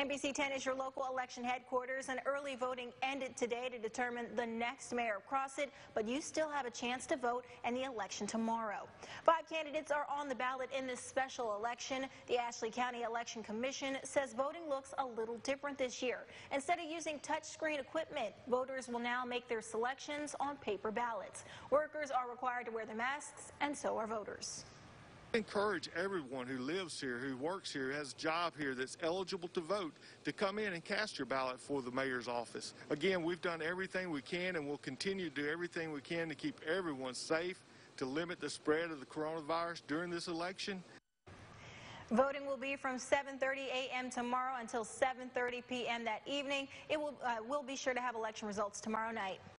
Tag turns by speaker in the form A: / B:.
A: NBC 10 is your local election headquarters, and early voting ended today to determine the next mayor of Crossett, but you still have a chance to vote in the election tomorrow. Five candidates are on the ballot in this special election. The Ashley County Election Commission says voting looks a little different this year. Instead of using touchscreen equipment, voters will now make their selections on paper ballots. Workers are required to wear their masks, and so are voters
B: encourage everyone who lives here, who works here, has a job here that's eligible to vote to come in and cast your ballot for the mayor's office. Again, we've done everything we can and we'll continue to do everything we can to keep everyone safe, to limit the spread of the coronavirus during this election.
A: Voting will be from 7:30 a.m. tomorrow until 7:30 p.m. that evening. It will uh, will be sure to have election results tomorrow night.